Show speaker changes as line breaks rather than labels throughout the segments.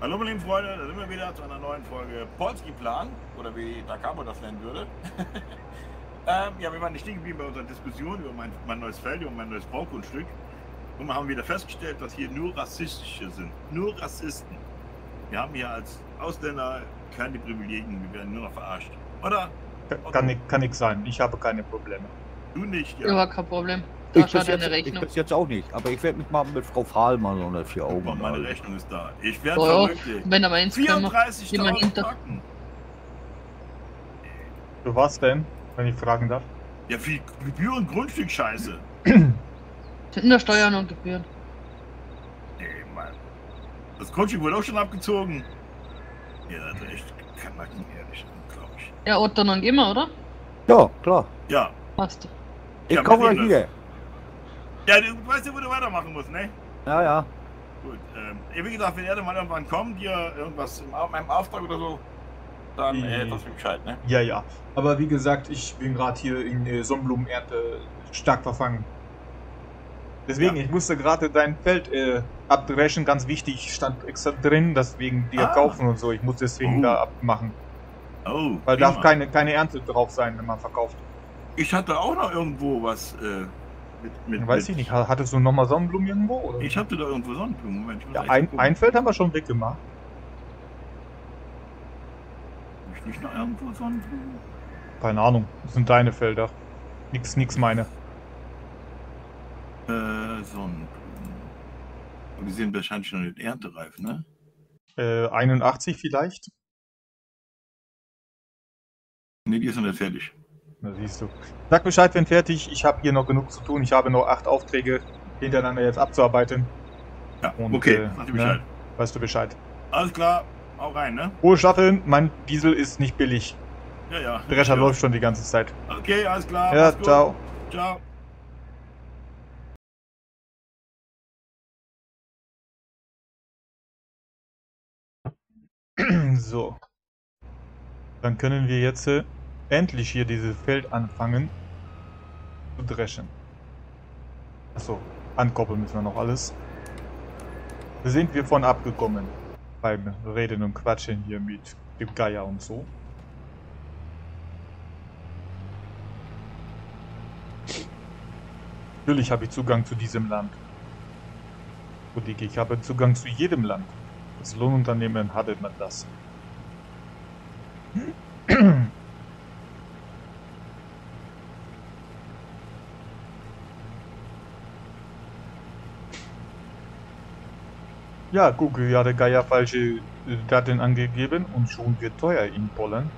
Hallo meine lieben Freunde, da sind wir wieder zu einer neuen Folge Polski Plan oder wie Dakabo das nennen würde. ähm, ja, wir waren nicht stehen geblieben bei unserer Diskussion über mein, mein neues Feld und mein neues Baugrundstück. Und wir haben wieder festgestellt, dass hier nur Rassistische sind. Nur Rassisten. Wir haben hier als Ausländer keine Privilegien, wir werden nur noch verarscht. Oder?
Kann, nicht, kann nicht sein. Ich habe keine Probleme.
Du nicht,
Ja,
ja.
kein Problem.
Ich
Da
bis,
schaut
jetzt,
eine
ich
Rechnung.
bis jetzt auch nicht, aber ich werde mich mal mit Frau Fahl mal unter vier Augen
Guck mal, meine. Rechnung ist da. Ich werde
Oh,
verrückt.
Wenn aber ins können wir-
34.000
hinter-.
Für was denn, wenn ich fragen darf?
Ja, viel Gebühren, Grundstück, Scheiße.
Sind da Steuern und Gebühren?
Nee, Mann. Das Grundstück wurde auch schon abgezogen. Ja, das ist echt Kanacken, ehrlich, unglaublich.
Ja, Otto, dann gehen wir, oder?
Ja, klar.
Ja.
Passt.
Ich
Ja,
komme gleich wieder.
Ja, du weißt ja, wo du weitermachen musst, ne?
Ja, ja.
Gut. Ähm, wie gesagt, wenn er dann mal irgendwann kommt, hier irgendwas in meinem Auftrag oder so, dann äh,
Mhm.
das mir Bescheid, ne?
Ja, ja. Aber wie gesagt, ich bin gerade hier in äh, Sonnenblumenernte stark verfangen. Deswegen,
Ja.
ich musste gerade dein Feld äh, abdreschen, ganz wichtig, stand extra drin, deswegen dir
Ah.
kaufen und so. Ich muss deswegen
Oh.
da abmachen.
Oh,
Weil
prima.
darf keine, keine Ernte drauf sein, wenn man verkauft.
Ich hatte auch noch irgendwo was äh, mit, mit.
Weiß
mit,
ich nicht, ha- hattest du nochmal Sonnenblumen irgendwo? Oder?
Ich hatte da irgendwo Sonnenblumen. Moment,
ja, ein, ein Feld haben wir schon weggemacht.
Hab ich nicht noch irgendwo Sonnenblumen?
Keine Ahnung, das sind deine Felder. Nix, nix meine.
Äh, Sonnenblumen. Und die sind wahrscheinlich noch nicht erntereif, ne?
Äh, 81 vielleicht?
Ne, die ist noch nicht fertig.
Na siehst du. Sag Bescheid, wenn fertig. Ich habe hier noch genug zu tun. Ich habe noch acht Aufträge hintereinander jetzt abzuarbeiten.
Ja,
Und,
okay,
äh,
sag dir
ne?
Bescheid.
Weißt du Bescheid.
Alles klar, hau rein, ne?
Ruhe schaffen, mein Diesel ist nicht billig.
Ja, ja.
Drescher
ja.
läuft schon die ganze Zeit.
Okay, alles klar.
Ja, ciao.
Ciao.
So. Dann können wir jetzt äh, endlich hier dieses Feld anfangen zu dreschen. Achso, ankoppeln müssen wir noch alles. Da sind wir von abgekommen. Beim Reden und Quatschen hier mit dem Geier und so. Natürlich habe ich Zugang zu diesem Land. Kollege, ich habe Zugang zu jedem Land. Als Lohnunternehmen hatte man das. Ja, guck, ja, der Geier falsche äh, Daten angegeben und schon wird teuer in Polen.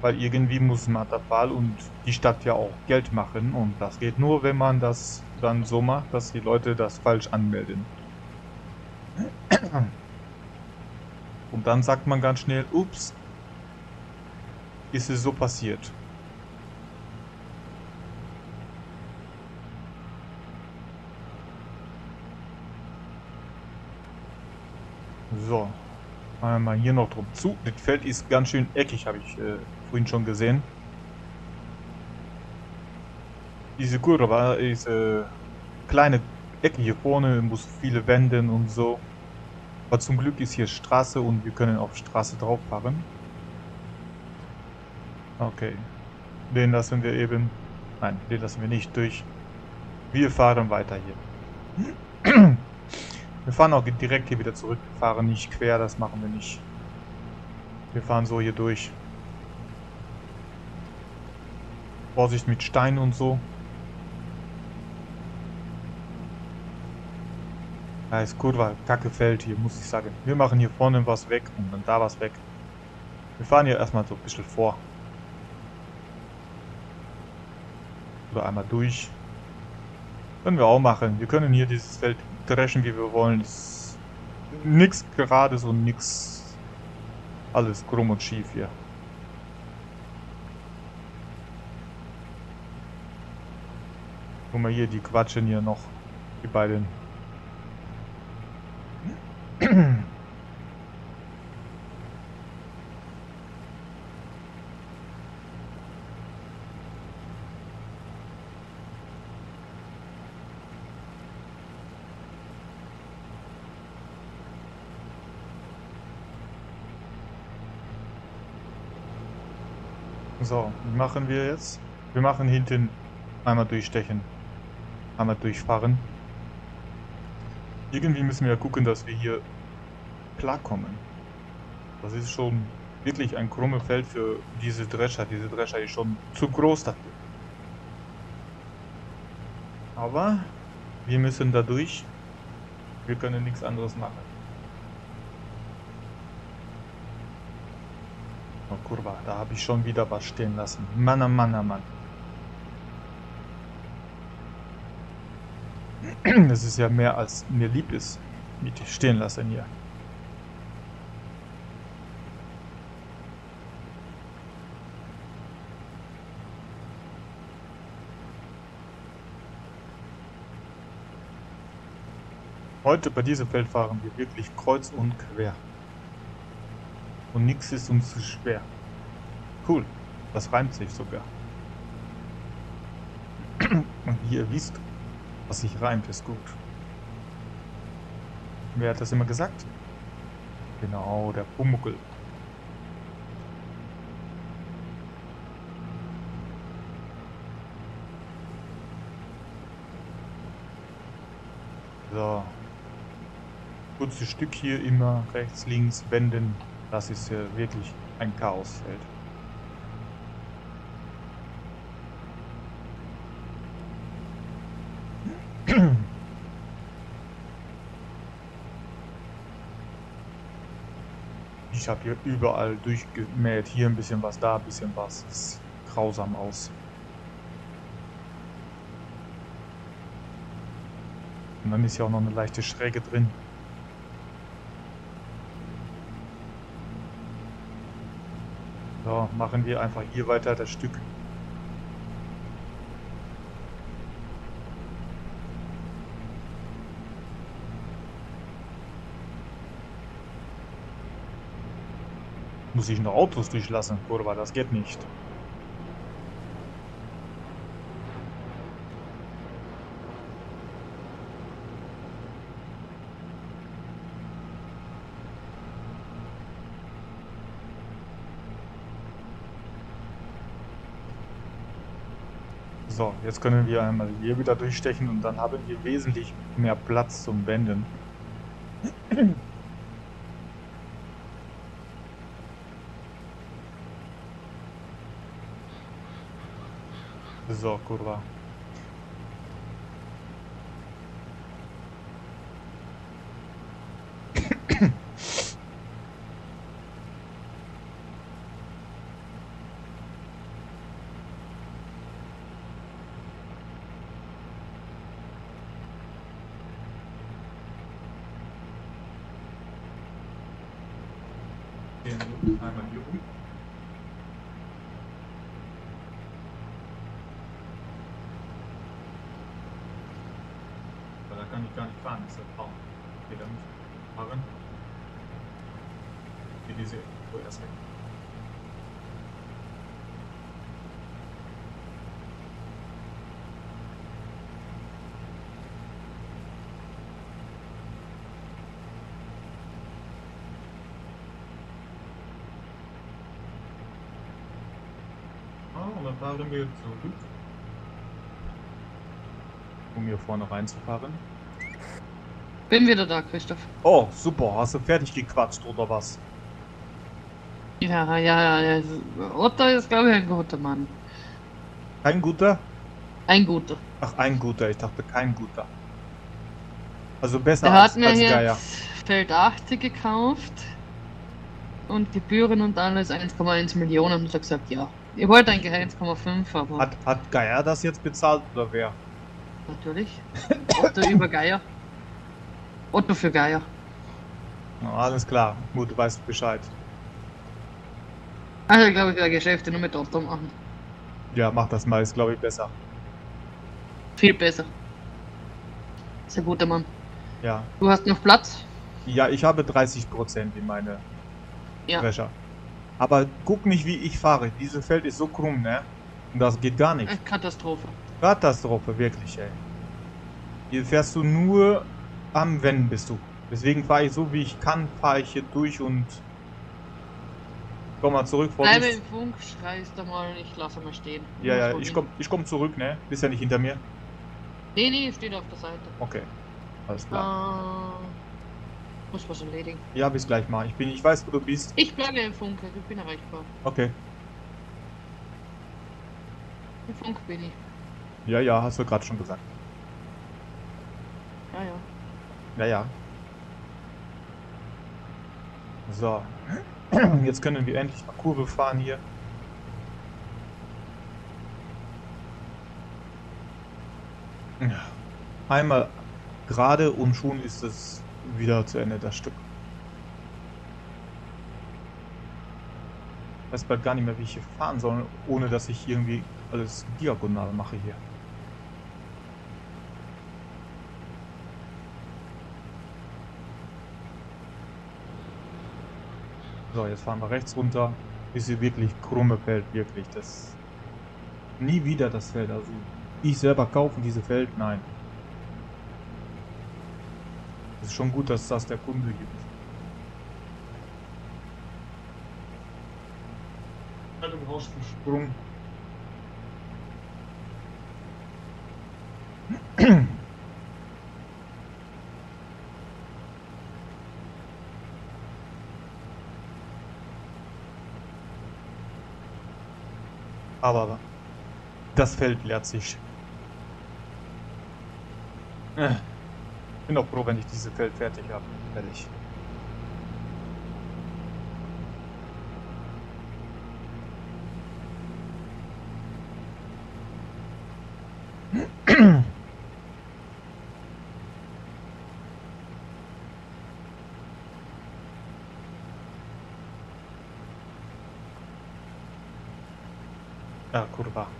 Weil irgendwie muss Matterfall und die Stadt ja auch Geld machen und das geht nur, wenn man das dann so macht, dass die Leute das falsch anmelden. Und dann sagt man ganz schnell, ups, ist es so passiert. So, machen wir mal hier noch drum zu. Das Feld ist ganz schön eckig, habe ich äh, vorhin schon gesehen. Diese Kurve ist äh, kleine Ecke hier vorne, muss viele wenden und so. Aber zum Glück ist hier Straße und wir können auf Straße drauf fahren. Okay. Den lassen wir eben. Nein, den lassen wir nicht durch. Wir fahren weiter hier. Wir fahren auch direkt hier wieder zurück. Wir fahren nicht quer, das machen wir nicht. Wir fahren so hier durch. Vorsicht mit Steinen und so. Da ist Kurva, kacke Feld hier, muss ich sagen. Wir machen hier vorne was weg und dann da was weg. Wir fahren hier erstmal so ein bisschen vor. Oder einmal durch. Können wir auch machen. Wir können hier dieses Feld dreschen, wie wir wollen. Ist nix gerades und nix alles krumm und schief hier. Guck mal hier, die quatschen hier noch. Die beiden. So, wie machen wir jetzt? Wir machen hinten einmal durchstechen. Einmal durchfahren. Irgendwie müssen wir gucken, dass wir hier klarkommen. Das ist schon wirklich ein krummes Feld für diese Drescher. Diese Drescher ist schon zu groß dafür. Aber wir müssen da durch. Wir können nichts anderes machen. Kurva, da habe ich schon wieder was stehen lassen. Mann, oh Mann, oh Mann. Das ist ja mehr als mir lieb ist, mit stehen lassen hier. Heute bei diesem Feld fahren wir wirklich kreuz und quer. Und nichts ist uns zu schwer. Cool, das reimt sich sogar. Und wie ihr wisst, was sich reimt, ist gut. Wer hat das immer gesagt? Genau, der Pumuckel. So. Kurzes Stück hier immer rechts, links wenden. Das ist ja wirklich ein Chaosfeld. Ich habe hier überall durchgemäht. Hier ein bisschen was, da ein bisschen was. Das sieht grausam aus. Und dann ist ja auch noch eine leichte Schräge drin. So, machen wir einfach hier weiter das Stück. Muss ich noch Autos durchlassen? Kurva, das geht nicht. So, jetzt können wir einmal hier wieder durchstechen und dann haben wir wesentlich mehr Platz zum Wenden. So, kurwa. Einmal hier rum. Weil da das ist der muss ich fahren. Geht diese vorerst weg. Dann fahren wir zurück. Um hier vorne reinzufahren.
Bin wieder da, Christoph.
Oh, super. Hast du fertig gequatscht oder was?
Ja, ja, ja. ja. Otto ist, glaube ich, ein guter Mann.
Kein guter?
Ein guter.
Ach, ein guter. Ich dachte kein guter. Also besser
Der
als,
hat mir
als Geier.
jetzt Feld 80 gekauft. Und Gebühren und alles 1,1 Millionen. Und er gesagt, ja. Ich wollte eigentlich 1,5, aber
Hat, hat Geier das jetzt bezahlt oder wer?
natürlich. Otto über Geier. Otto für Geier.
Alles klar. Gut, du weißt Bescheid.
Also, ich glaube, ich werde Geschäfte nur mit Otto machen.
Ja, mach das mal. Ist, glaube ich, besser.
Viel besser. Sehr guter Mann.
Ja.
Du hast noch Platz?
Ja, ich habe 30% in meine
Ja.
Drescher. Aber guck nicht, wie ich fahre. Dieses Feld ist so krumm, ne? Und das geht gar nicht.
Katastrophe.
Katastrophe, wirklich, ey. Hier fährst du nur am Wenden bist du. Deswegen fahre ich so wie ich kann, fahre ich hier durch und Komm mal zurück, Vorsicht.
im Funk, schreist da mal, ich lasse mal stehen.
Ja, ja, ich komm, ich komm zurück, ne? Bist ja nicht hinter mir.
Nee, nee, steht auf der Seite.
Okay. Alles klar.
Ah, muss was erledigen.
Ja, bis gleich mal. Ich bin, ich weiß, wo du bist.
Ich bleibe im Funk, ich bin erreichbar.
Okay.
Im Funk bin ich.
Ja, ja, hast du gerade schon gesagt.
Ja, ja.
Ja, ja. So. Jetzt können wir endlich mal Kurve fahren hier. Einmal gerade und schon ist es wieder zu Ende, das Stück. Ich weiß bald gar nicht mehr, wie ich hier fahren soll, ohne dass ich irgendwie alles diagonal mache hier. So, jetzt fahren wir rechts runter. Ist hier wirklich krumme Feld, wirklich. Das nie wieder das Feld. Also ich selber kaufen diese Feld, nein. Es ist schon gut, dass das der Kunde gibt. Ja, du brauchst einen Sprung. Aber das Feld leert sich. Äh, Bin auch froh, wenn ich dieses Feld fertig habe. Ehrlich. Ja, kurwa.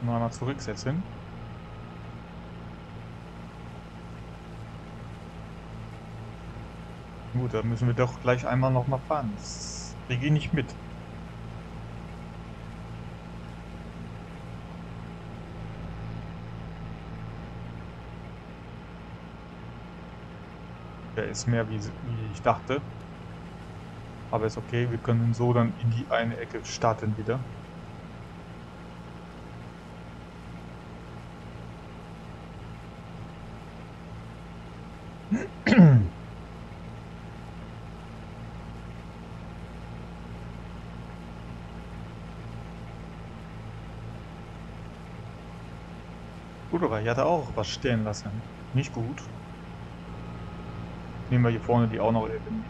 Nur einmal zurücksetzen. Gut, dann müssen wir doch gleich einmal noch mal fahren. Das kriege ich nicht mit. Der ist mehr wie, wie ich dachte. Aber ist okay, wir können so dann in die eine Ecke starten wieder. Gut, aber hier hat er auch was stehen lassen. Nicht gut. Nehmen wir hier vorne die auch noch eben.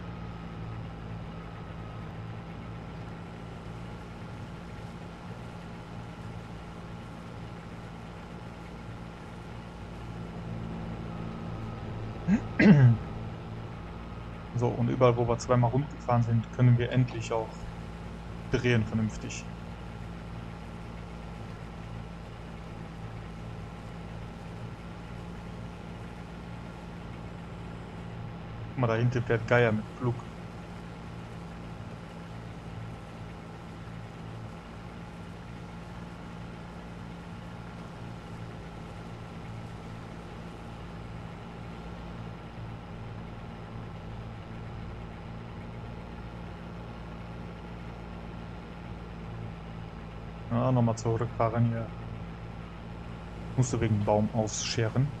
So, und überall, wo wir zweimal rund gefahren sind, können wir endlich auch drehen vernünftig. Mal, da hinten fährt Geier mit Flug. Ja, nochmal zurückfahren hier. Musste wegen Baum ausscheren.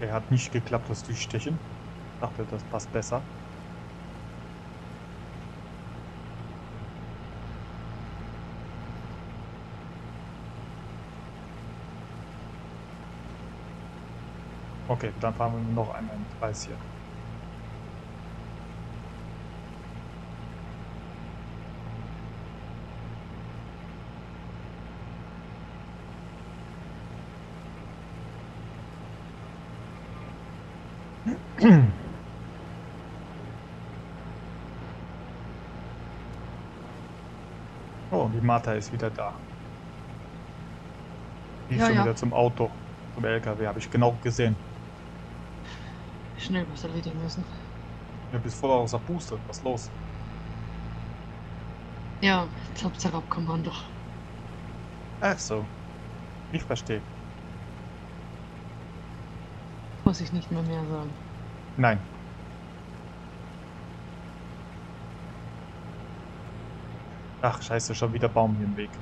Er hat nicht geklappt, das Durchstechen. Dachte, das passt besser. Okay, dann fahren wir noch einmal im Kreis hier. Oh, die Martha ist wieder da. Die ist
Ja,
schon
ja.
wieder zum Auto, zum LKW, habe ich genau gesehen.
Schnell was erledigen müssen.
Du bist voll außer Booster, was ist los?
Ja, jetzt Hauptsache Abkommando.
Ach so. Ich verstehe.
Muss ich nicht mehr mehr sagen.
Nein. Ach, scheiße, schon wieder Baum hier im Weg.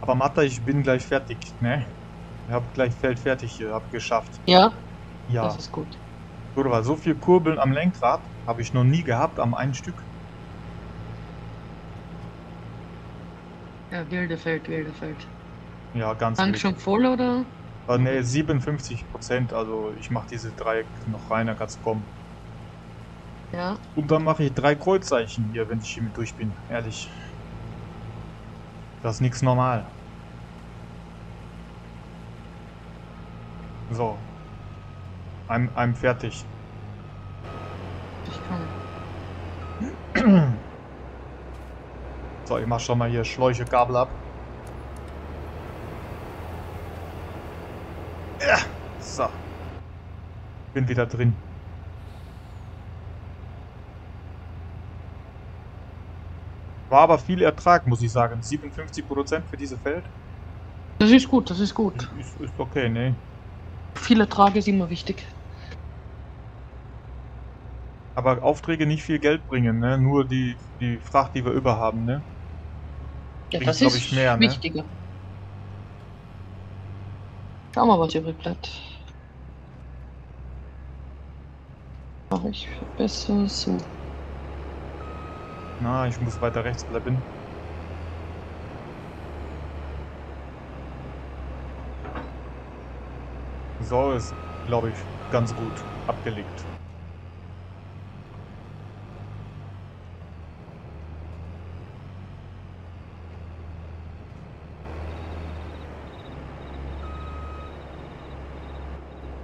Aber Martha, ich bin gleich fertig, ne? Ich hab gleich Feld fertig hier, hab geschafft.
Ja,
Ja.
das ist gut.
Oder so viel Kurbeln am Lenkrad habe ich noch nie gehabt am einen Stück.
Ja, wilde Feld, wilde Feld.
Ja, ganz
Tank schon voll oder?
Äh, ne, 57 Prozent. Also ich mache diese drei noch rein, dann kannst du kommen.
Ja.
Und dann mache ich drei Kreuzzeichen hier, wenn ich hiermit durch bin. Ehrlich. Das ist nichts normal. So. Einem, einem fertig.
Ich kann.
So, ich mach schon mal hier Schläuche, Kabel ab. Ja, so. Bin wieder drin. War aber viel Ertrag, muss ich sagen. 57% für diese Feld.
Das ist gut, das ist gut.
Ist, ist okay, ne?
Viel Ertrag ist immer wichtig.
Aber Aufträge nicht viel Geld bringen, ne? Nur die, die Fracht, die wir über haben, ne?
Ja,
Bringt,
das ist
ich, mehr, ne?
wichtiger. Schauen wir, was übrig bleibt. Mache ich besser so.
Na, ich muss weiter rechts bleiben. So ist, glaube ich, ganz gut abgelegt.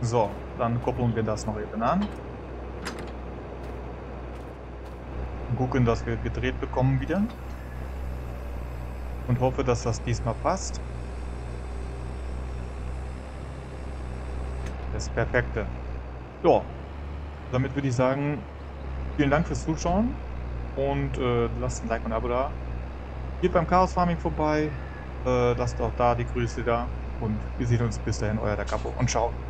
So, dann koppeln wir das noch eben an. Gucken, dass wir gedreht bekommen wieder. Und hoffe, dass das diesmal passt. Das Perfekte. Ja, damit würde ich sagen, vielen Dank fürs Zuschauen und äh, lasst ein Like und ein Abo da. Geht beim Chaos Farming vorbei, äh, lasst auch da die Grüße da und wir sehen uns bis dahin, euer Der Capo und ciao.